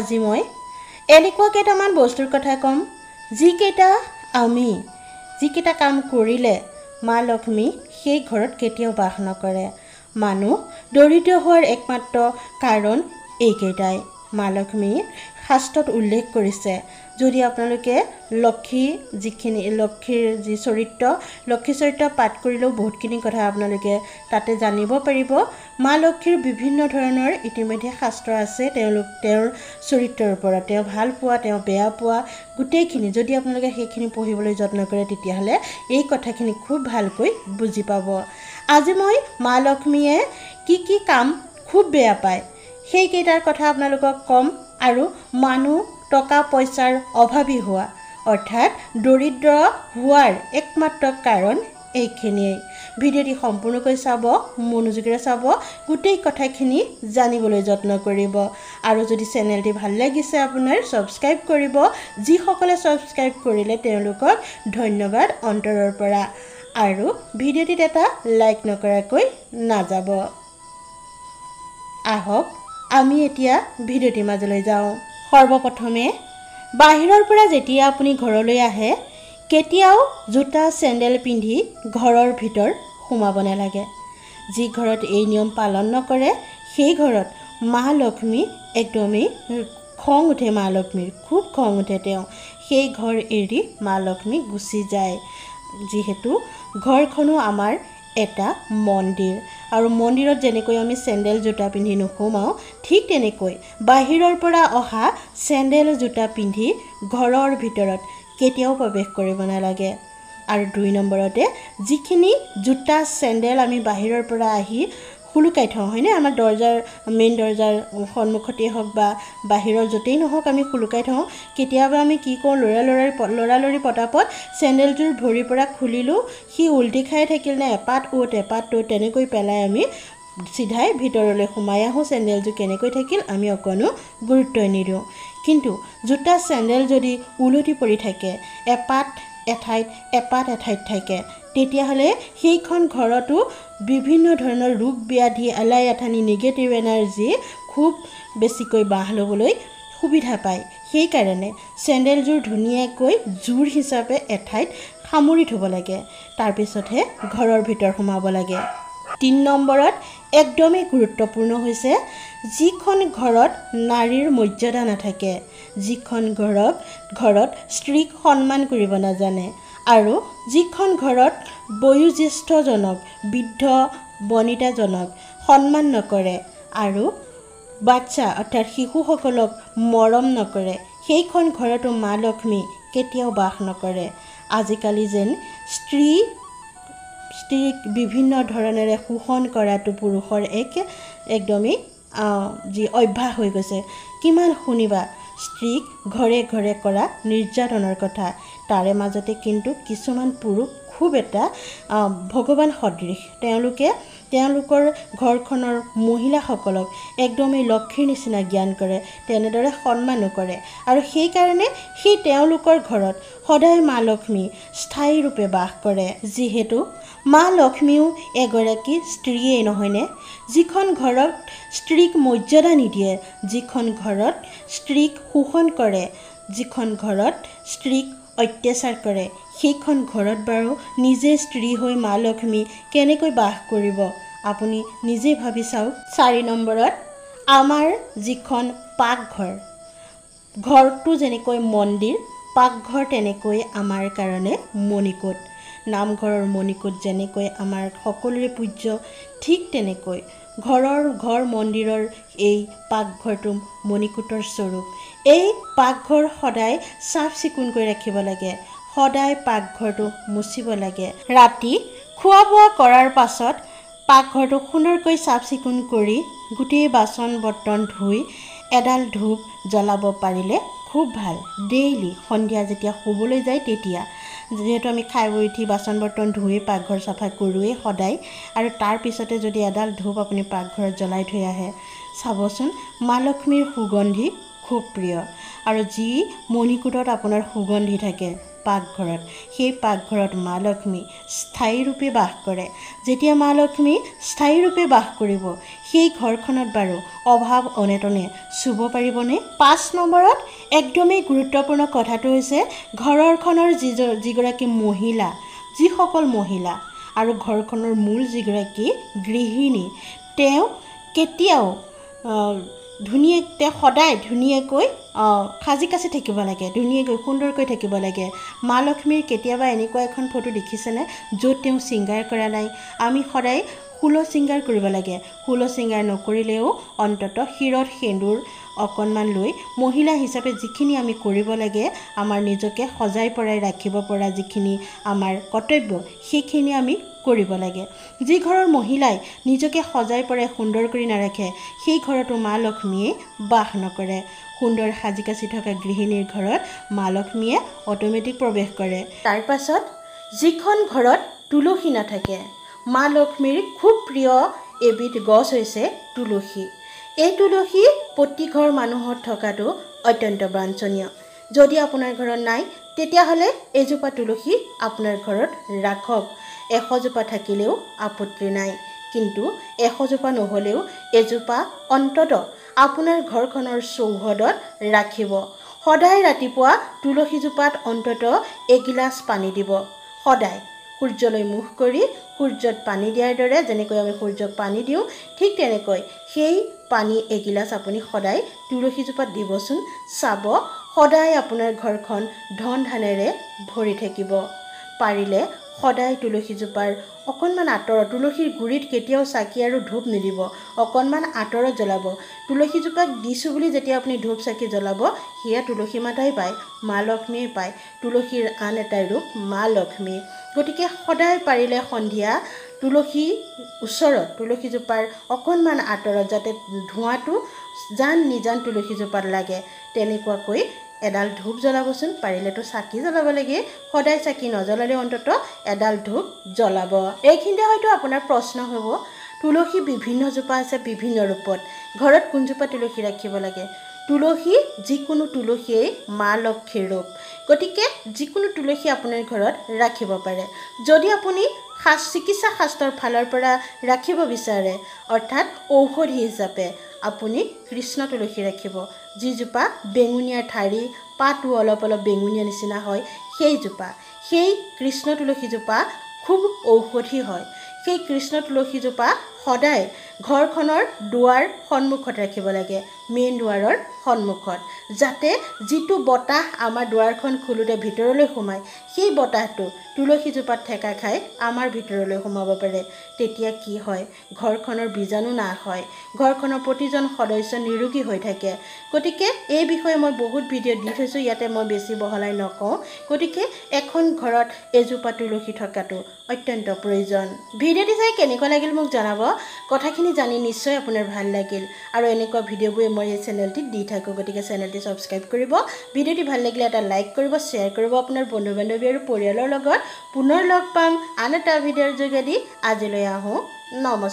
আজি মই এনেকুৱা কেইটামান বস্তুৰ কথা ক'ম। যিকেইটা আমি যিকেইটা কাম কৰিলে মা লক্ষ্মী সেই ঘৰত কেতিয়াও বাস নকৰে। মানুহ দৰিদ্ৰ হোৱাৰ একমাত্ৰ কাৰণ এইকেইটাই। মা লক্ষ্মী শাস্ত্ৰত উল্লেখ কৰিছে। যদি আপোনালোকে লক্ষী যিখিনি লক্ষীৰ যি চৰিত্ৰ লক্ষী চৰিত্ৰ পাঠ কৰিলেও বহুতখিনি কথা আপোনালোকে তাতে জানিব পাৰিব। মা লক্ষীৰ বিভিন্ন ধৰণৰ ইতিমধ্যে শাস্ত্ৰ আছে তেওঁলোক তেওঁৰ চৰিত্ৰৰ ওপৰত। তেওঁ ভাল পোৱা তেওঁ বেয়া পোৱা গোটেইখিনি যদি আপোনালোকে সেইখিনি পঢ়িবলৈ যত্ন কৰে তেতিয়াহ'লে এই কথাখিনি খুব ভালকৈ বুজি পাব। আজি মই মা লক্ষ্মীয়ে কি কি কাম খুব বেয়া পায় সেইকেইটাৰ কথা আপোনালোকক ক'ম। আৰু মানুহ টকা পইচাৰ অভাৱী হোৱা অৰ্থাৎ দৰিদ্ৰ হোৱাৰ একমাত্ৰ কাৰণ এইখিনিয়েই। ভিডিঅ'টি সম্পূৰ্ণকৈ চাব মনোযোগেৰে চাব গোটেই কথাখিনি জানিবলৈ যত্ন কৰিব। আৰু যদি চেনেলটি ভাল লাগিছে আপোনাৰ ছাবস্ক্ৰাইব কৰিব। যিসকলে ছাবস্ক্ৰাইব কৰিলে তেওঁলোকক ধন্যবাদ অন্তৰৰ পৰা। আৰু ভিডিঅ'টিত এটা লাইক নকৰাকৈ নাযাব। আহক আমি এতিয়া ভিডিঅ'টিৰ মাজলৈ যাওঁ। সৰ্বপ্ৰথমে বাহিৰৰ পৰা যেতিয়া আপুনি ঘৰলৈ আহে কেতিয়াও জোতা চেণ্ডেল পিন্ধি ঘৰৰ ভিতৰ সোমাব নালাগে। যি ঘৰত এই নিয়ম পালন নকৰে সেই ঘৰত মা লক্ষ্মী একদমেই খং উঠে মা লক্ষ্মীৰ খুব খং উঠে তেওঁ। সেই ঘৰ এৰি মা লক্ষ্মী গুচি যায়। যিহেতু ঘৰখনো আমাৰ এটা মন্দিৰ। আৰু মন্দিৰত যেনেকৈ আমি চেণ্ডেল জোতা পিন্ধি নোসোমাওঁ ঠিক তেনেকৈ বাহিৰৰ পৰা অহা চেণ্ডেল জোতা পিন্ধি ঘৰৰ ভিতৰত কেতিয়াও প্ৰৱেশ কৰিব নালাগে। আৰু দুই নম্বৰতে যিখিনি জোতা চেণ্ডেল আমি বাহিৰৰ পৰা আহি শুলুকাই থওঁ হয়নে? আমাৰ দৰ্জাৰ মেইন দৰ্জাৰ সন্মুখতেই হওক বা বাহিৰৰ য'তেই নহওক আমি শুলুকাই থওঁ। কেতিয়াবা আমি কি কৰোঁ ল'ৰা ল'ৰাৰ ল'ৰালৰি পতাপত চেণ্ডেলযোৰ ভৰিৰ পৰা খুলিলোঁ সি উল্টি খাই থাকিল নে এপাত অ'ত এপাত ত'ত তেনেকৈ পেলাই আমি চিধাই ভিতৰলৈ সোমাই আহোঁ। চেণ্ডেলযোৰ কেনেকৈ থাকিল আমি অকণো গুৰুত্বই নিদিওঁ। কিন্তু জোতা চেণ্ডেল যদি ওলটি পৰি থাকে এপাত এঠাইত এপাত এঠাইত থাকে তেতিয়াহ'লে সেইখন ঘৰতো বিভিন্ন ধৰণৰ ৰোগ ব্যাধি আলাই আথানি নিগেটিভ এনাৰ্জি খুব বেছিকৈ বাহ ল'বলৈ সুবিধা পায়। সেইকাৰণে চেণ্ডেলযোৰ ধুনীয়াকৈ জোৰ হিচাপে এঠাইত সামৰি থ'ব লাগে। তাৰপিছতহে ঘৰৰ ভিতৰ সোমাব লাগে। তিনি নম্বৰত একদমেই গুৰুত্বপূৰ্ণ হৈছে যিখন ঘৰত নাৰীৰ মৰ্যাদা নাথাকে যিখন ঘৰত ঘৰত স্ত্ৰীক সন্মান কৰিব নাজানে। আৰু যিখন ঘৰত বয়োজ্যেষ্ঠজনক বৃদ্ধ বনিতাজনক সন্মান নকৰে আৰু বাচ্ছা অৰ্থাৎ শিশুসকলক মৰম নকৰে সেইখন ঘৰতো মা লক্ষ্মী কেতিয়াও বাস নকৰে। আজিকালি যেন স্ত্ৰী স্ত্ৰীক বিভিন্ন ধৰণেৰে শোষণ কৰাটো পুৰুষৰ এক একদমেই যি অভ্যাস হৈ গৈছে। কিমান শুনিবা স্ত্ৰীক ঘৰে ঘৰে কৰা নিৰ্যাতনৰ কথা। তাৰে মাজতে কিন্তু কিছুমান পুৰুষ খুব এটা ভগৱান সদৃশ। তেওঁলোকে তেওঁলোকৰ ঘৰখনৰ মহিলাসকলক একদমেই লক্ষীৰ নিচিনা জ্ঞান কৰে তেনেদৰে সন্মানো কৰে। আৰু সেইকাৰণে সেই তেওঁলোকৰ ঘৰত সদায় মা লক্ষ্মী স্থায়ী ৰূপে বাস কৰে যিহেতু মা লক্ষ্মীও এগৰাকী স্ত্ৰীয়েই নহয়নে? যিখন ঘৰত স্ত্ৰীক মৰ্যাদা নিদিয়ে যিখন ঘৰত স্ত্ৰীক শোষণ কৰে যিখন ঘৰত স্ত্ৰীক অত্যাচাৰ কৰে সেইখন ঘৰত বাৰু নিজে স্ত্ৰী হৈ মা লক্ষ্মী কেনেকৈ বাস কৰিব? আপুনি নিজে ভাবি চাওক। চাৰি নম্বৰত আমাৰ যিখন পাকঘৰ ঘৰটো যেনেকৈ মন্দিৰ পাকঘৰ তেনেকৈ আমাৰ কাৰণে মণিকোট। নামঘৰৰ মণিকোট যেনেকৈ আমাৰ সকলোৰে পূজ্য ঠিক তেনেকৈ ঘৰৰ ঘৰ মন্দিৰৰ এই পাকঘৰটো মণিকোটৰ স্বৰূপ। এই পাকঘৰ সদায় চাফ চিকুণকৈ ৰাখিব লাগে সদায় পাকঘৰটো মুচিব লাগে। ৰাতি খোৱা বোৱা কৰাৰ পাছত পাকঘৰটো সুন্দৰকৈ চাফ চিকুণ কৰি গোটেই বাচন বৰ্তন ধুই এডাল ধূপ জ্বলাব পাৰিলে খুব ভাল। ডেইলি সন্ধিয়া যেতিয়া শুবলৈ যায় তেতিয়া। যিহেতু আমি খাই বৈ উঠি বাচন বৰ্তন ধুই পাকঘৰ চাফা কৰোঁৱেই সদায় আৰু তাৰপিছতে যদি এডাল ধূপ আপুনি পাকঘৰত জ্বলাই থৈ আহে চাবচোন মা লক্ষ্মীৰ সুগন্ধি খুব প্ৰিয়। আৰু যি মণিকোটত আপোনাৰ সুগন্ধি থাকে। পাকঘৰত। সেই পাকঘৰত মা লক্ষ্মী স্থায়ীৰূপে বাস কৰে। যেতিয়া মা লক্ষ্মী স্থায়ীৰূপে বাস কৰিব সেই ঘৰখনত বাৰু অভাৱ অনেটনে চুব পাৰিবনে? পাঁচ নম্বৰত একদমেই গুৰুত্বপূৰ্ণ কথাটো হৈছে ঘৰখনৰ যি যিগৰাকী মহিলা যিসকল মহিলা আৰু ঘৰখনৰ মূল যিগৰাকী গৃহিণী তেওঁ কেতিয়াও ধুনীয়া তেওঁ সদায় ধুনীয়াকৈ সাজি কাচি থাকিব লাগে ধুনীয়াকৈ সুন্দৰকৈ থাকিব লাগে। মা লক্ষ্মীৰ কেতিয়াবা এনেকুৱা এখন ফটো দেখিছেনে য'ত তেওঁ ছিংগাৰ কৰা নাই? আমি সদায় ষোল্ল ছিংগাৰ কৰিব লাগে। ষোল্ল ছিংগাৰ নকৰিলেও অন্তত শিৰত সেন্দুৰ অকণমান লৈ মহিলা হিচাপে যিখিনি আমি কৰিব লাগে আমাৰ নিজকে সজাই পৰাই ৰাখিব পৰা যিখিনি আমাৰ কৰ্তব্য সেইখিনি আমি কৰিব লাগে। যি ঘৰৰ মহিলাই নিজকে সজাই পৰাই সুন্দৰ কৰি নাৰাখে সেই ঘৰতো মা লক্ষ্মীয়ে বাস নকৰে। সুন্দৰ সাজি কাচি থকা গৃহিণীৰ ঘৰত মা লক্ষ্মীয়ে অট'মেটিক প্ৰৱেশ কৰে। তাৰ পাছত যিখন ঘৰত তুলসী নাথাকে মা লক্ষ্মীৰ খুব প্ৰিয় এবিধ গছ হৈছে তুলসী। এই তুলসী প্ৰতি ঘৰ মানুহৰ থকাটো অত্যন্ত বাঞ্ছনীয়। যদি আপোনাৰ ঘৰত নাই তেতিয়াহ'লে এজোপা তুলসী আপোনাৰ ঘৰত ৰাখক। এশজোপা থাকিলেও আপত্তি নাই। কিন্তু এশজোপা নহ'লেও এজোপা অন্তত আপোনাৰ ঘৰখনৰ চৌহদত ৰাখিব। সদায় ৰাতিপুৱা তুলসীজোপাত অন্তত এগিলাচ পানী দিব। সদায়। সূৰ্যলৈ মুখ কৰি সূৰ্যত পানী দিয়াৰ দৰে যেনেকৈ আমি সূৰ্যক পানী দিওঁ ঠিক তেনেকৈ সেই পানী এগিলাচ আপুনি সদায় তুলসীজোপাত দিবচোন। চাব সদায় আপোনাৰ ঘৰখন ধন ধানেৰে ভৰি থাকিব। পাৰিলে সদায় তুলসীজোপাৰ অকণমান আঁতৰত তুলসীৰ গুৰিত কেতিয়াও চাকি আৰু ধূপ নিদিব। অকণমান আঁতৰত জ্বলাব। তুলসীজোপাক দিছোঁ বুলি যেতিয়া আপুনি ধূপ চাকি জ্বলাব সেয়া তুলসী মাতাই পায় মা লক্ষ্মীয়ে পায়। তুলসীৰ আন এটাই ৰূপ মা লক্ষ্মী। গতিকে সদায় পাৰিলে সন্ধিয়া তুলসী ওচৰত তুলসীজোপাৰ অকণমান আঁতৰত যাতে ধোঁৱাটো জান নিজান তুলসীজোপাত লাগে তেনেকুৱাকৈ এডাল ধূপ জ্বলাবচোন পাৰিলেতো চাকি জ্বলাব লাগে। সদায় চাকি নজ্বলালে অন্তত এডাল ধূপ জ্বলাব। এইখিনিতে হয়তো আপোনাৰ প্ৰশ্ন হ'ব তুলসী বিভিন্নজোপা আছে বিভিন্ন ৰূপত। ঘৰত কোনজোপা তুলসী ৰাখিব লাগে? তুলসী যিকোনো তুলসীয়েই মা লক্ষ্মীৰ ৰূপ। গতিকে যিকোনো তুলসী আপোনাৰ ঘৰত ৰাখিব পাৰে। যদি আপুনি শাস চিকিৎসা শাস্ত্ৰৰ ফালৰ পৰা ৰাখিব বিচাৰে অৰ্থাৎ ঔষধি হিচাপে আপুনি কৃষ্ণ তুলসী ৰাখিব। যিজোপা বেঙুনীয়া ঠাৰি পাতো অলপ অলপ বেঙুনীয়া নিচিনা হয় সেইজোপা। সেই কৃষ্ণ তুলসীজোপা খুব ঔষধি হয়। সেই কৃষ্ণ তুলসীজোপা সদায় ঘৰখনৰ দুৱাৰ সন্মুখত ৰাখিব লাগে মেইন দুৱাৰৰ সন্মুখত। যাতে যিটো বতাহ আমাৰ দুৱাৰখন খোলোতে ভিতৰলৈ সোমায় সেই বতাহটো তুলসীজোপাত ঠেকা খাই আমাৰ ভিতৰলৈ সোমাব পাৰে। তেতিয়া কি হয়? ঘৰখনৰ বীজাণু নাশ হয়। ঘৰখনৰ প্ৰতিজন সদস্য নিৰোগী হৈ থাকে। গতিকে এই বিষয়ে মই বহুত ভিডিঅ' দি থৈছোঁ ইয়াতে মই বেছি বহলাই নকওঁ। গতিকে এখন ঘৰত এজোপা তুলসী থকাটো অত্যন্ত প্ৰয়োজন। ভিডিঅ'টি চাই কেনেকুৱা লাগিল মোক জনাব। কথাখিনি জানি নিশ্চয় আপোনাৰ ভাল লাগিল। আৰু এনেকুৱা ভিডিঅ'বোৰে মই এই চেনেলটিত দি থাকোঁ। গতিকে চেনেলটি ছাবস্ক্ৰাইব কৰিব ভিডিঅ'টি ভাল লাগিলে এটা লাইক কৰিব শ্বেয়াৰ কৰিব আপোনাৰ বন্ধু বান্ধৱী আৰু পৰিয়ালৰ লগত। পুনৰ লগ পাম আন এটা ভিডিঅ'ৰ যোগেদি। আজিলৈ আহোঁ। নমস্কাৰ।